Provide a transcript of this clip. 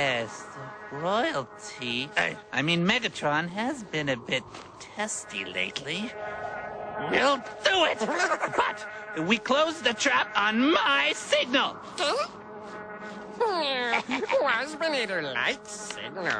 Yes, royalty. I, I mean, Megatron has been a bit testy lately. We'll do it! but we close the trap on my signal! Waspinator likes signal.